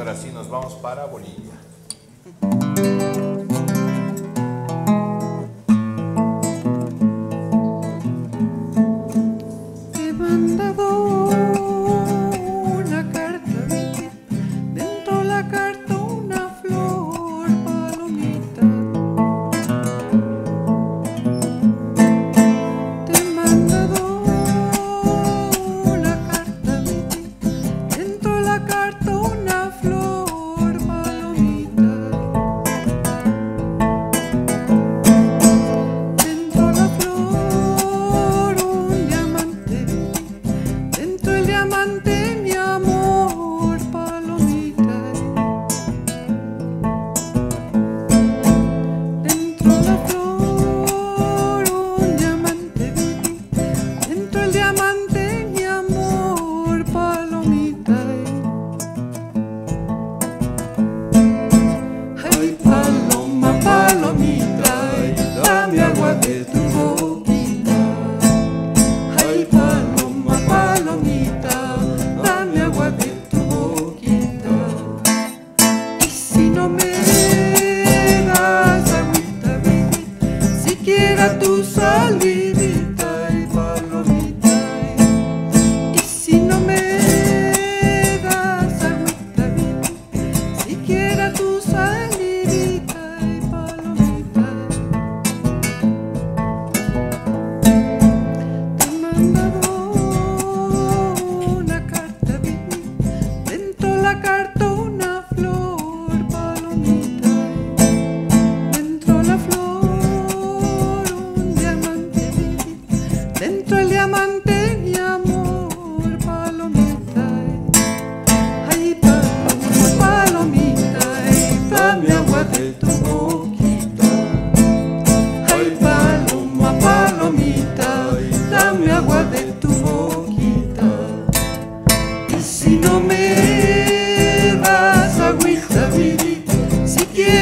ahora sí nos vamos para Bolivia.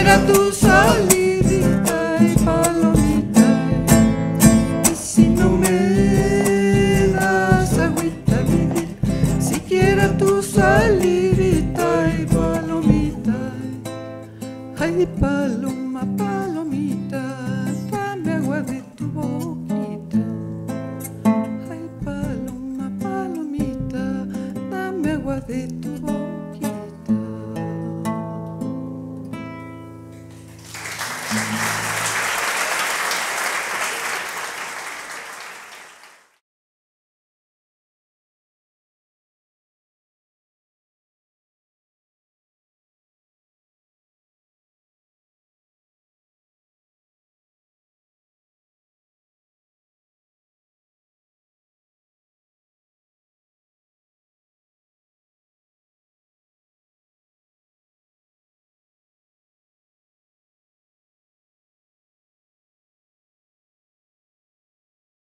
Mira tu salidita y palomita. Y si no me das agüita, mi siquiera tu salidita y palomita. Ay, paloma, palomita, dame agua de tu boquita. Ay, paloma, palomita, dame agua de tu boquita.